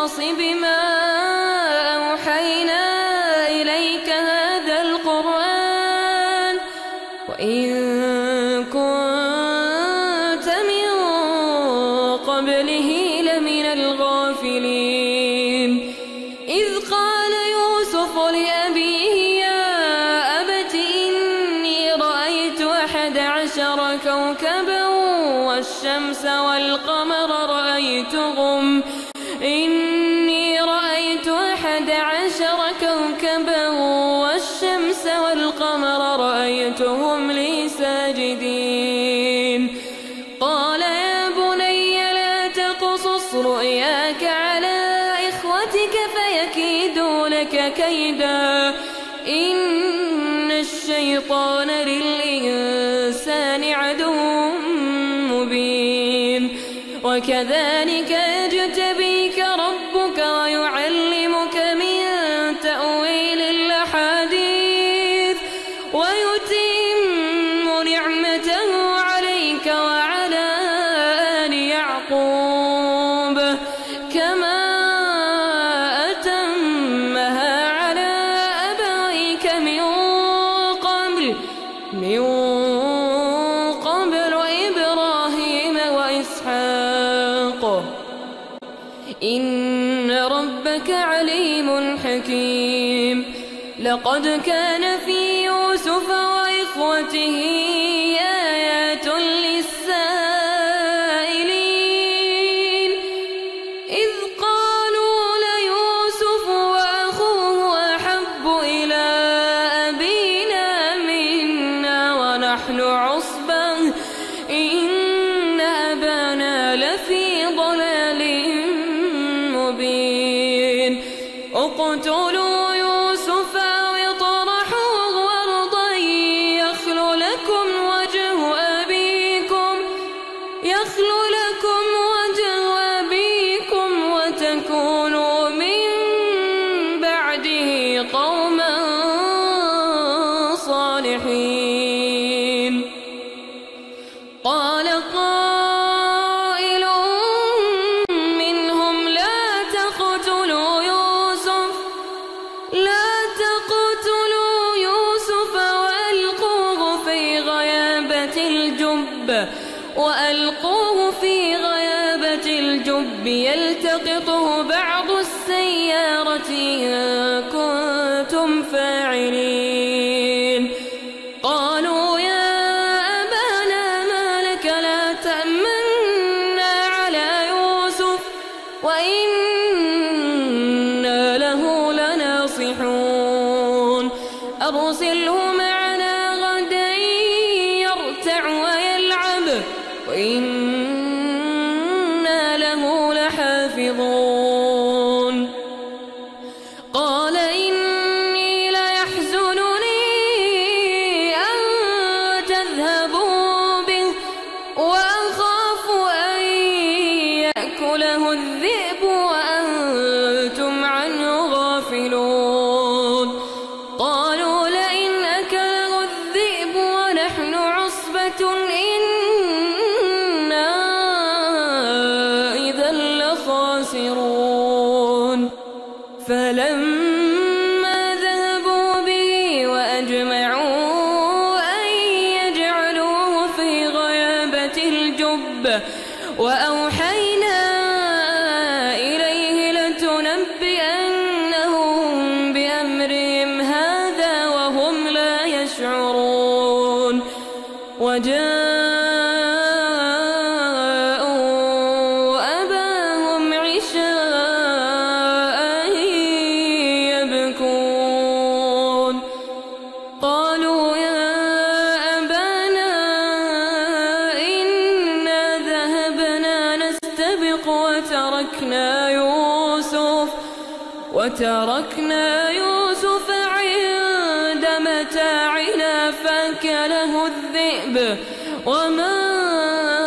بناصب ما لك كيدا. إن الشيطان للإنسان عدو مبين. وكذلك أجد لقد كان في يوسف وإخوته آيات للسائلين. إذ قالوا ليوسف وأخوه أحب إلى أبينا منا ونحن عصبة. إن أبانا لفي ضلال مبين. اقتلوا متاعنا فاكله الذئب. وما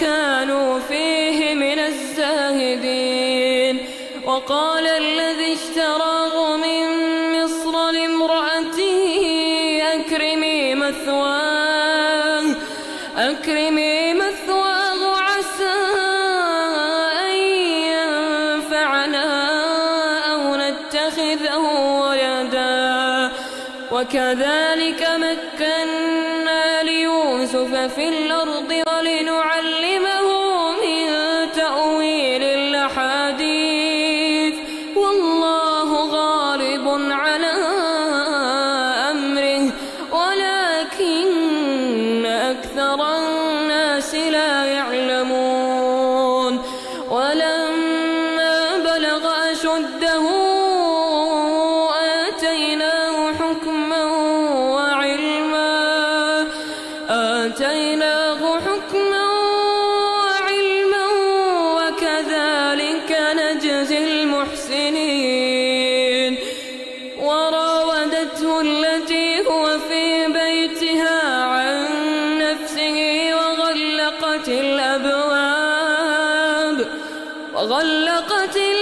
كانوا فيه من الزاهدين. وقال الذي اشتراه من مصر لامرأته أكرمي مثواه أكرمي مثواه عسى أن ينفعنا أو نتخذه ولدا. وكذلك التي هو في بيتها عن نفسه وغلقت الأبواب وغلقت الأبواب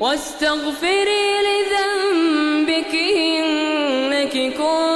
واستغفري لذنبك إنك كنت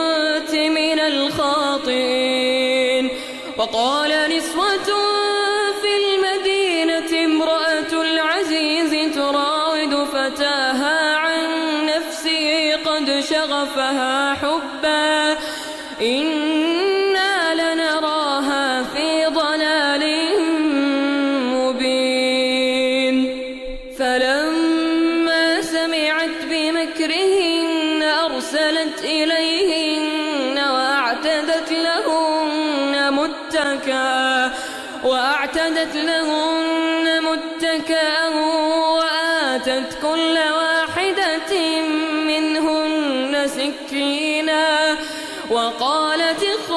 وأعدت لهن متكأ وآتت كل واحدة منهن سكينا وقالت اخرجوا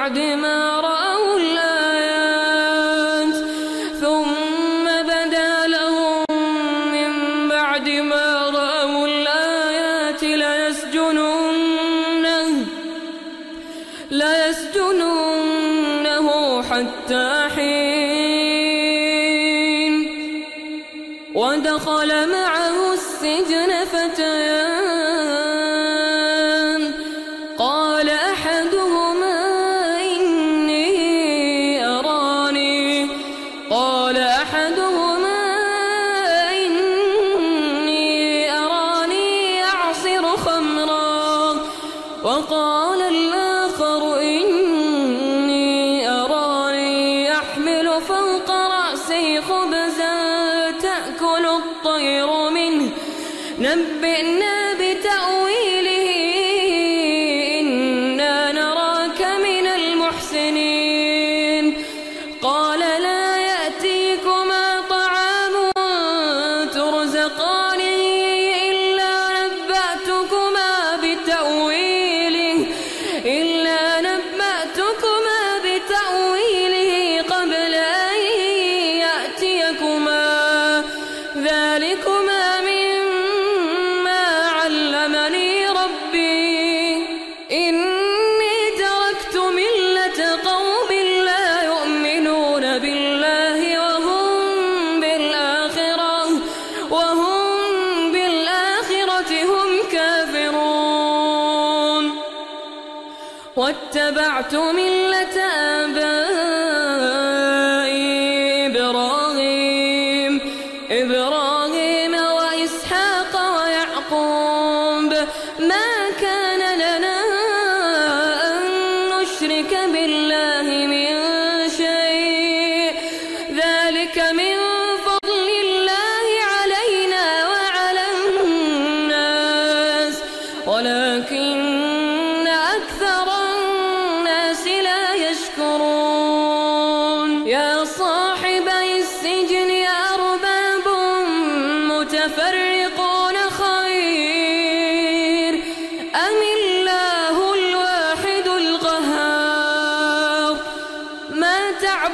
بعد ما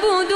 تعبدون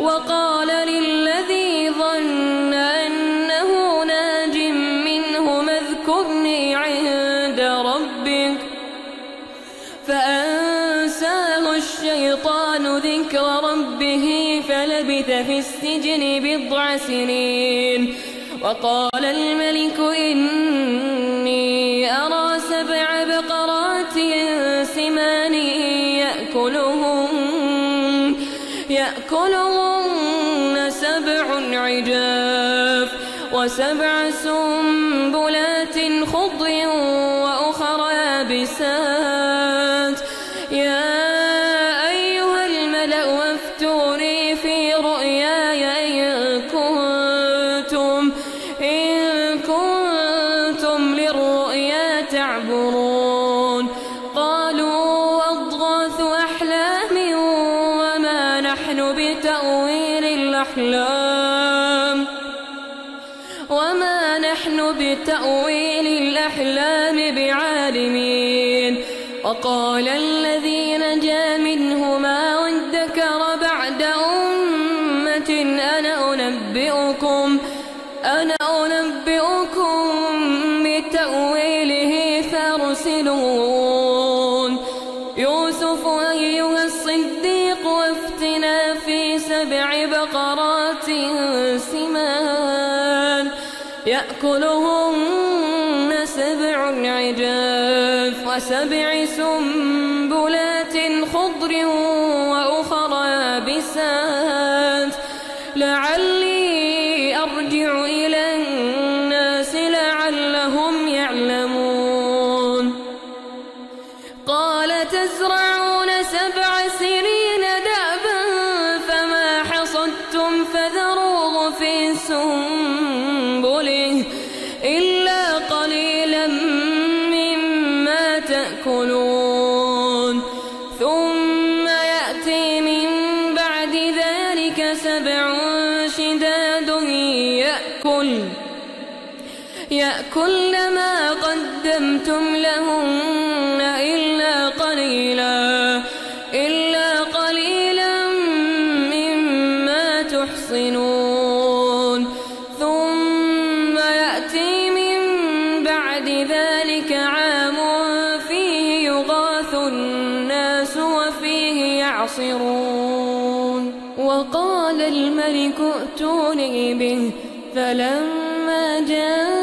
وقال للذي ظن أنه ناج عند ربك. فأنساه الشيطان ذكر ربه فلبث في السجن بضع سنين. وقال الملك إني وسبع سنبلات بعالمين وقال الذي نجا منهما وادكر بعد أمة أنا أنبئكم أنا أنبئكم بتأويله فارسلون. يوسف أيها الصديق وافتنا في سبع بقرات سمان. يأكلهن وسبع سنبلات خضر وأخر يابسات يأكل ما قدمتم لهن إلا قليلا إلا قليلا مما تحصنون. ثم يأتي من بعد ذلك عام فيه يغاث الناس وفيه يعصرون. وقال الملك ائتوني به فلما قال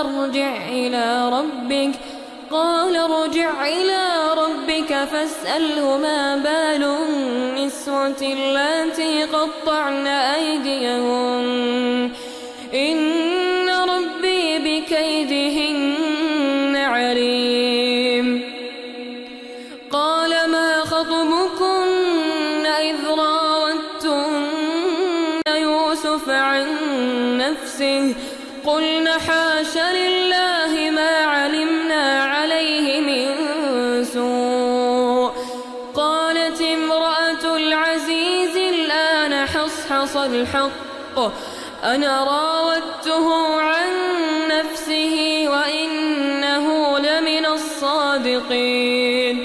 ارجع إلى ربك. قال ارجع إلى ربك فاسأله ما بال النسوة اللاتي قطعن أيديهن. إن ربي بكيدهن عليم. قال ما خطبكن إذ راوتن يوسف عن نفسه؟ حاش لله ما علمنا عليه من سوء. قالت امرأة العزيز الآن حصحص الحق. أنا راودته عن نفسه وإنه لمن الصادقين.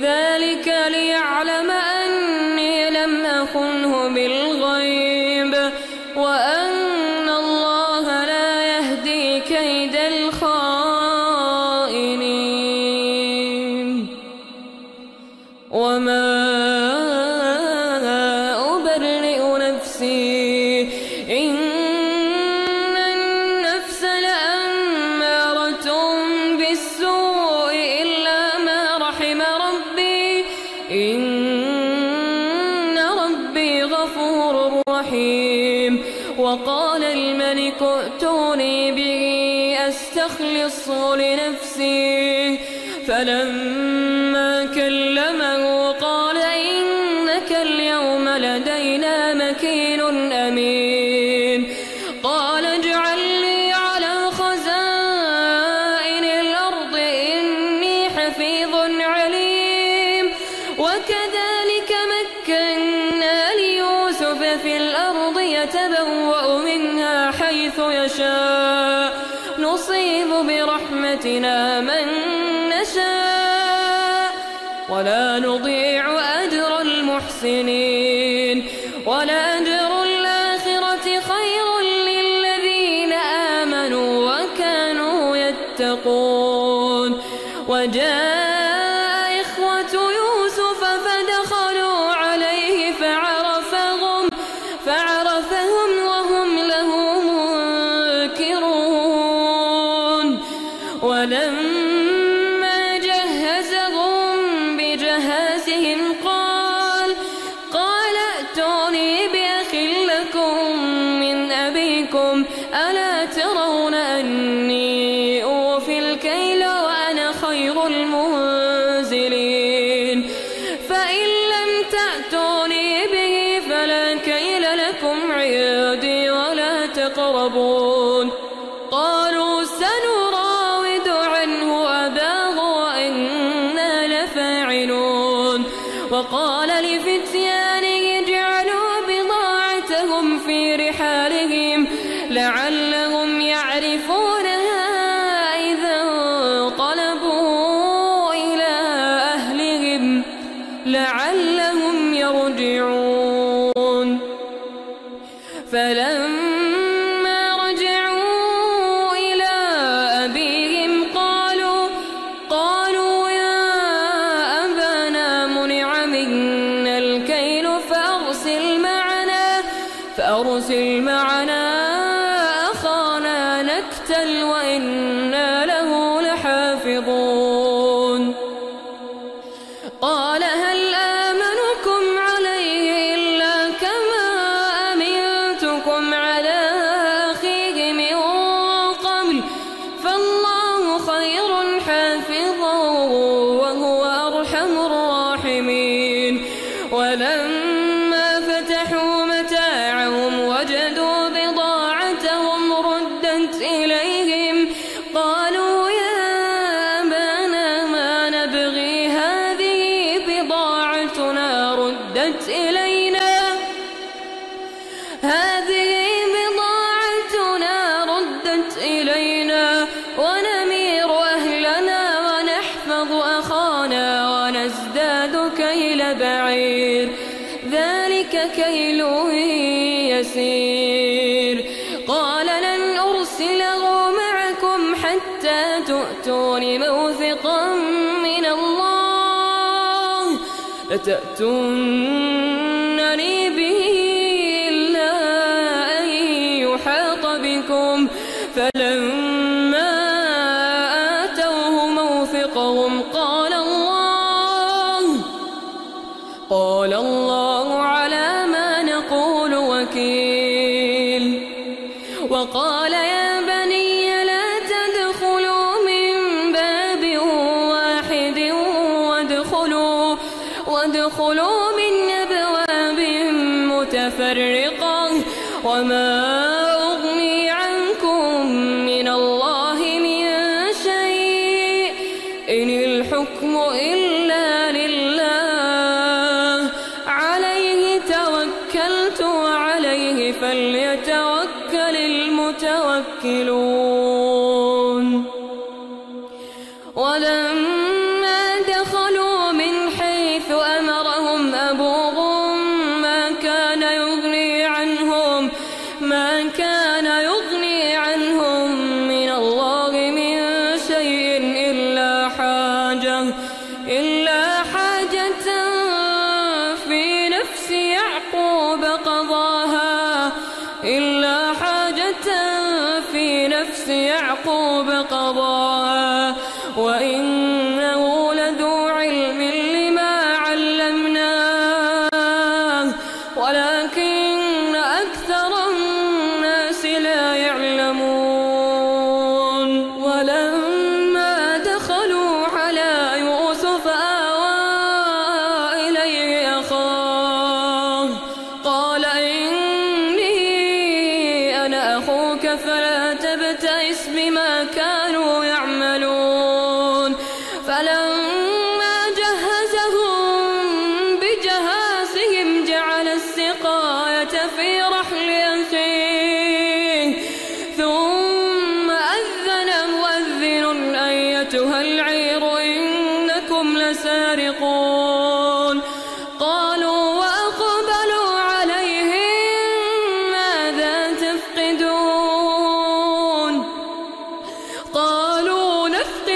ذلك ليعلم أني لم أخنه بالغيب يتقون. وجاء حتى تؤتون موثقا من الله لتأتونني به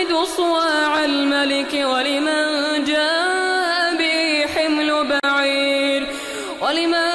يخرج صواع الملك ولمن جاء به حمل بعير ولمن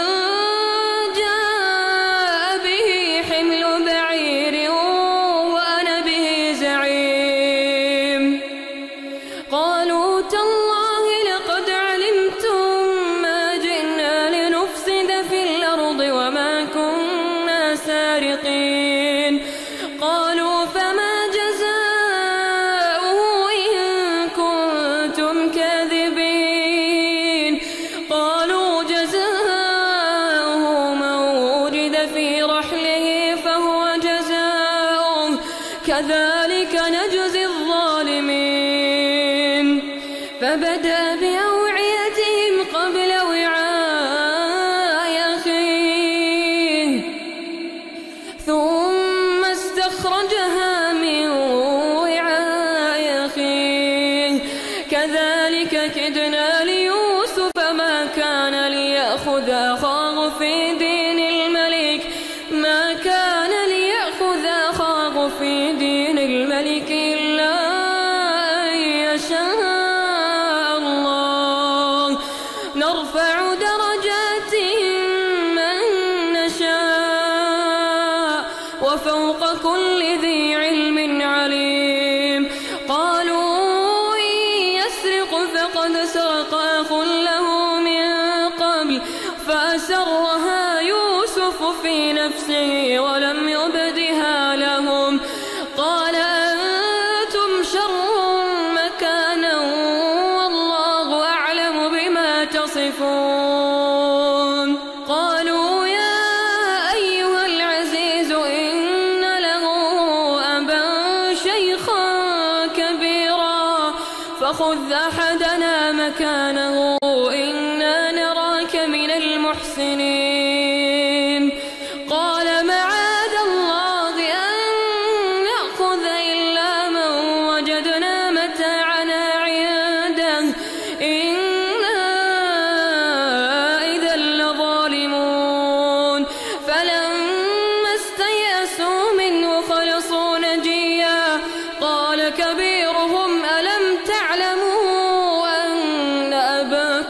ترفع درجات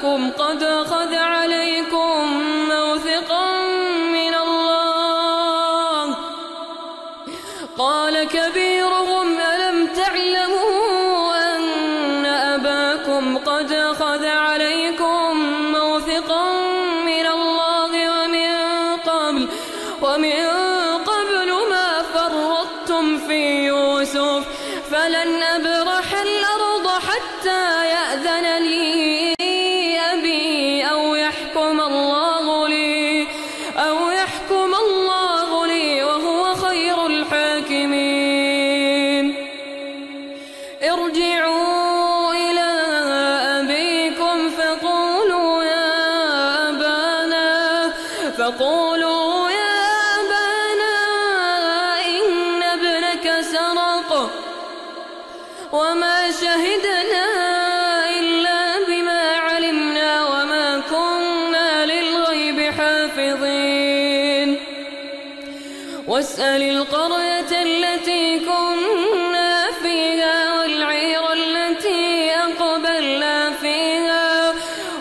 ربكم قد أخذ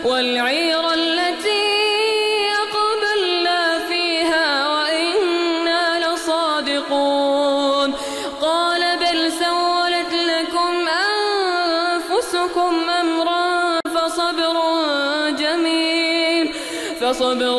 والعير التي أقبلنا فيها وإنا لصادقون. قال بل سولت لكم أنفسكم أمرا فصبر جميل فصبر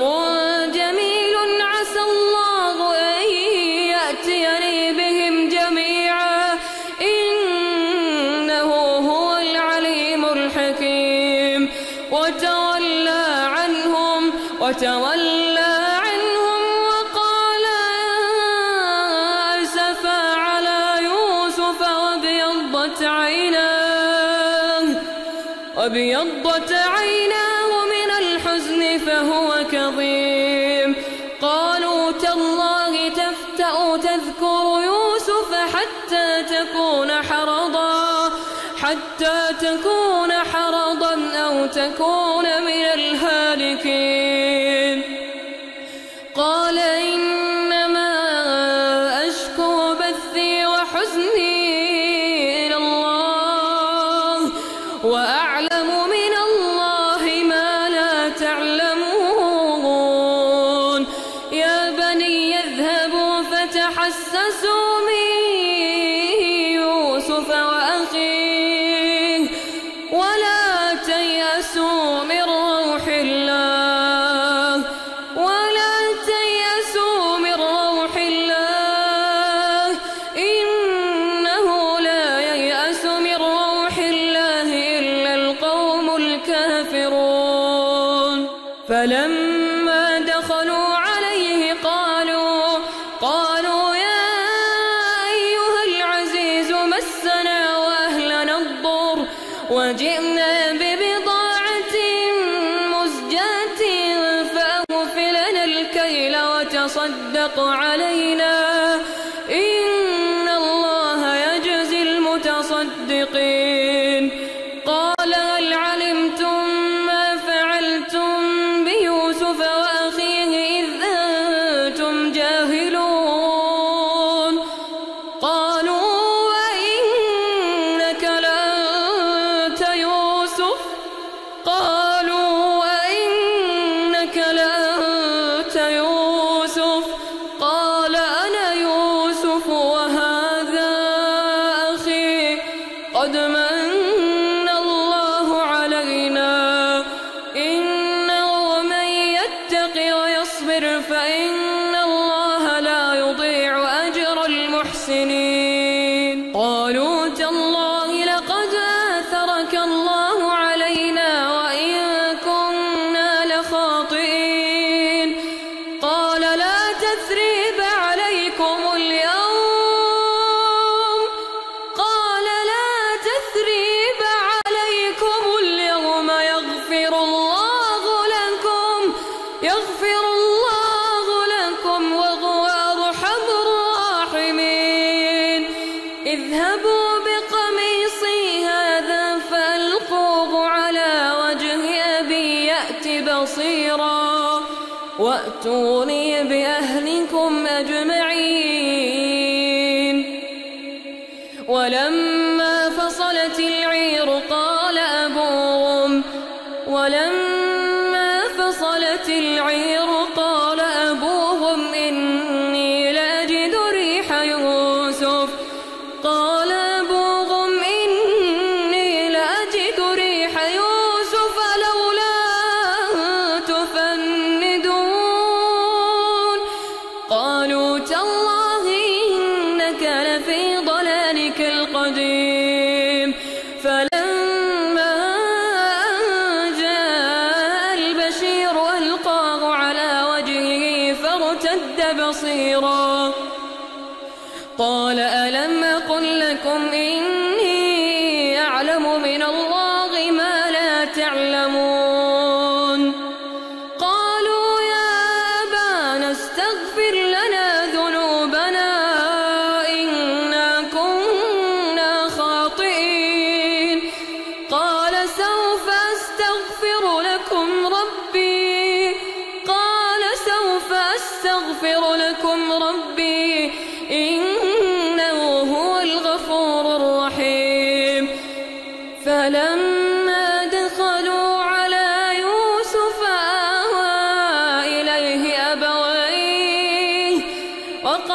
وقال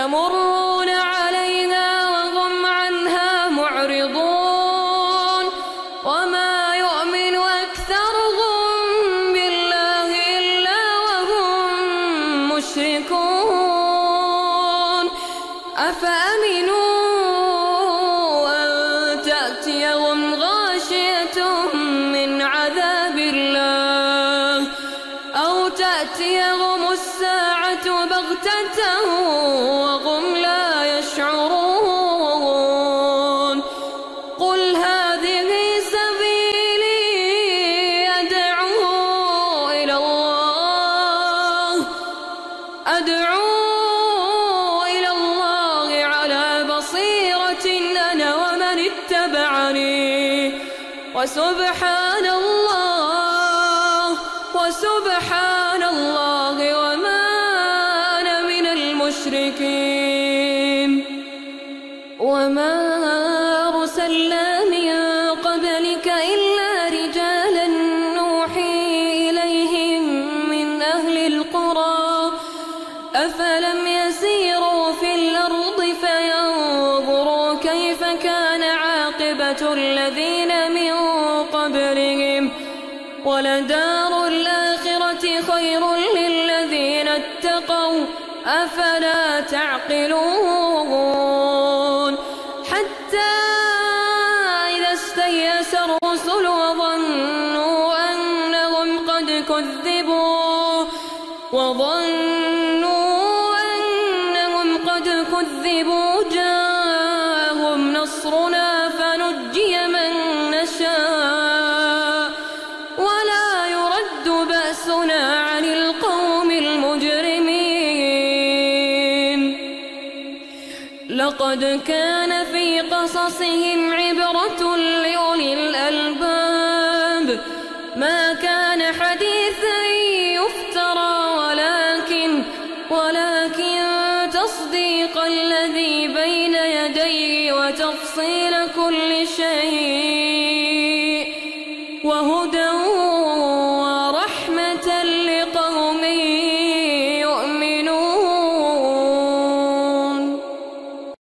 يمرون كان عاقبة الذين من قبلهم ولدار الآخرة خير للذين اتقوا أفلا تعقلون شيء